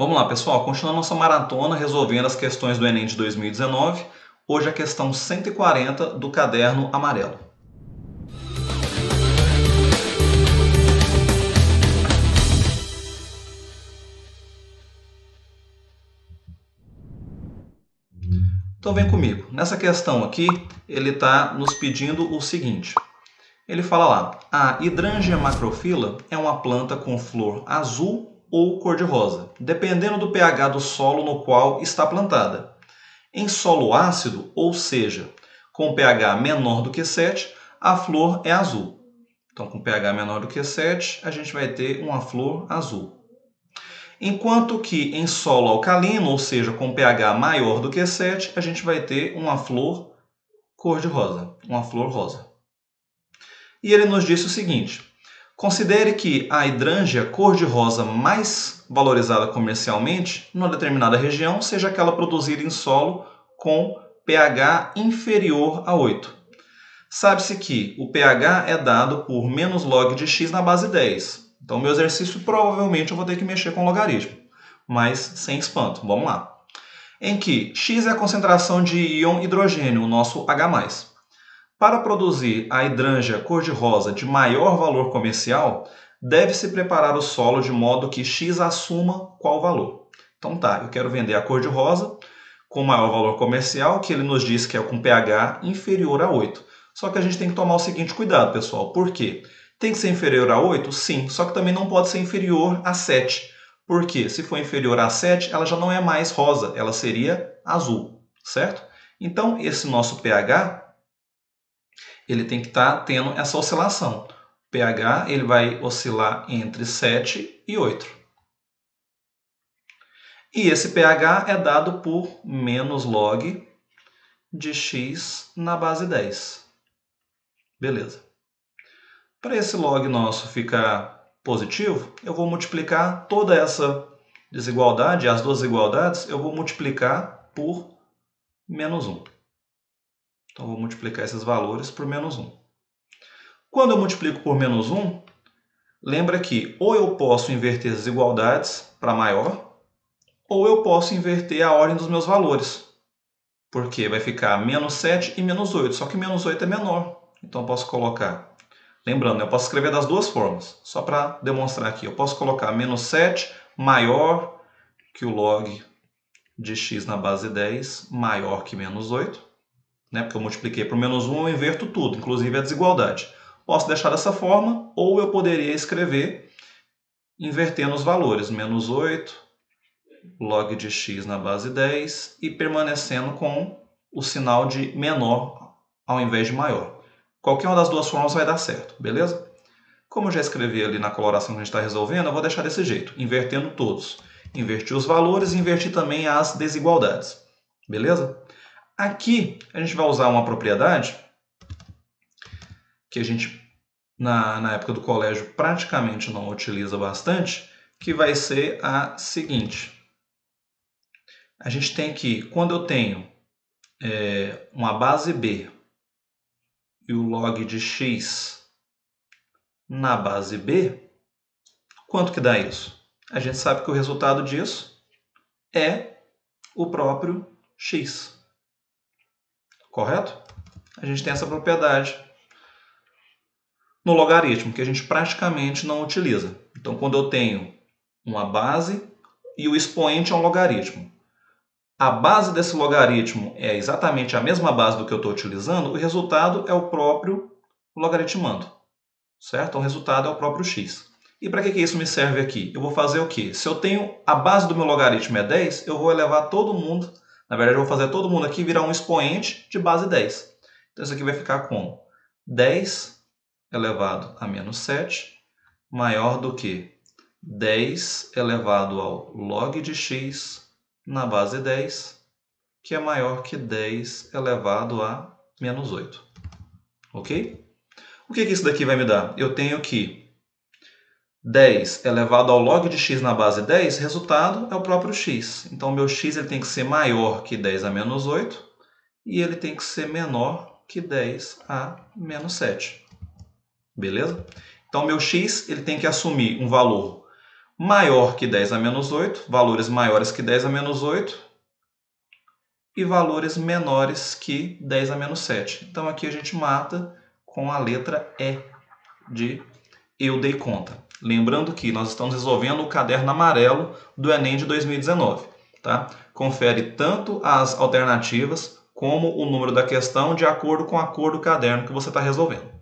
Vamos lá, pessoal, continuando nossa maratona resolvendo as questões do Enem de 2019. Hoje a questão 140 do caderno amarelo. Então vem comigo. Nessa questão aqui, ele está nos pedindo o seguinte. Ele fala lá, a hidrangeia macrofila é uma planta com flor azul ou cor-de-rosa, dependendo do pH do solo no qual está plantada. Em solo ácido, ou seja, com pH menor do que 7, a flor é azul. Então, com pH menor do que 7, a gente vai ter uma flor azul. Enquanto que em solo alcalino, ou seja, com pH maior do que 7, a gente vai ter uma flor cor-de-rosa, uma flor rosa. E ele nos disse o seguinte: Considere que a hidrângea cor-de-rosa mais valorizada comercialmente numa determinada região seja aquela produzida em solo com pH inferior a 8. Sabe-se que o pH é dado por menos log de x na base 10. Então, meu exercício provavelmente eu vou ter que mexer com logaritmo, mas sem espanto. Vamos lá. Em que x é a concentração de íon hidrogênio, o nosso H+. Para produzir a hidrângea cor-de-rosa de maior valor comercial, deve-se preparar o solo de modo que X assuma qual valor. Então tá, eu quero vender a cor-de-rosa com maior valor comercial, que ele nos diz que é com pH inferior a 8. Só que a gente tem que tomar o seguinte cuidado, pessoal. Por quê? Tem que ser inferior a 8? Sim, só que também não pode ser inferior a 7. Porque se for inferior a 7, ela já não é mais rosa, ela seria azul, certo? Então, esse nosso pH ele tem que estar tá tendo essa oscilação. O pH ele vai oscilar entre 7 e 8. E esse pH é dado por menos log de x na base 10. Beleza. Para esse log nosso ficar positivo, eu vou multiplicar toda essa desigualdade, as duas igualdades, eu vou multiplicar por menos 1. Então, vou multiplicar esses valores por menos 1. Quando eu multiplico por menos 1, lembra que ou eu posso inverter as igualdades para maior, ou eu posso inverter a ordem dos meus valores. Porque vai ficar menos 7 e menos 8, só que menos 8 é menor. Então, eu posso colocar... Lembrando, eu posso escrever das duas formas, só para demonstrar aqui. Eu posso colocar menos 7 maior que o log de x na base 10 maior que menos 8 né? porque eu multipliquei por menos 1, eu inverto tudo, inclusive a desigualdade. Posso deixar dessa forma, ou eu poderia escrever invertendo os valores, menos 8, log de x na base 10, e permanecendo com o sinal de menor ao invés de maior. Qualquer uma das duas formas vai dar certo, beleza? Como eu já escrevi ali na coloração que a gente está resolvendo, eu vou deixar desse jeito, invertendo todos. Inverti os valores e inverti também as desigualdades, beleza? Aqui a gente vai usar uma propriedade que a gente, na, na época do colégio, praticamente não utiliza bastante, que vai ser a seguinte. A gente tem que, quando eu tenho é, uma base B e o log de x na base B, quanto que dá isso? A gente sabe que o resultado disso é o próprio x correto? A gente tem essa propriedade no logaritmo, que a gente praticamente não utiliza. Então, quando eu tenho uma base e o expoente é um logaritmo, a base desse logaritmo é exatamente a mesma base do que eu estou utilizando, o resultado é o próprio logaritmando, certo? O resultado é o próprio x. E para que, que isso me serve aqui? Eu vou fazer o quê? Se eu tenho a base do meu logaritmo é 10, eu vou elevar todo mundo na verdade, eu vou fazer todo mundo aqui virar um expoente de base 10. Então, isso aqui vai ficar como 10 elevado a menos 7 maior do que 10 elevado ao log de x na base 10, que é maior que 10 elevado a menos 8. Ok? O que, que isso daqui vai me dar? Eu tenho que 10 elevado ao log de x na base 10, resultado é o próprio x. Então, meu x ele tem que ser maior que 10 a menos 8 e ele tem que ser menor que 10 a menos 7. Beleza? Então, meu x ele tem que assumir um valor maior que 10 a menos 8, valores maiores que 10 a menos 8 e valores menores que 10 a menos 7. Então aqui a gente mata com a letra E de eu dei conta. Lembrando que nós estamos resolvendo o caderno amarelo do Enem de 2019. Tá? Confere tanto as alternativas como o número da questão de acordo com a cor do caderno que você está resolvendo.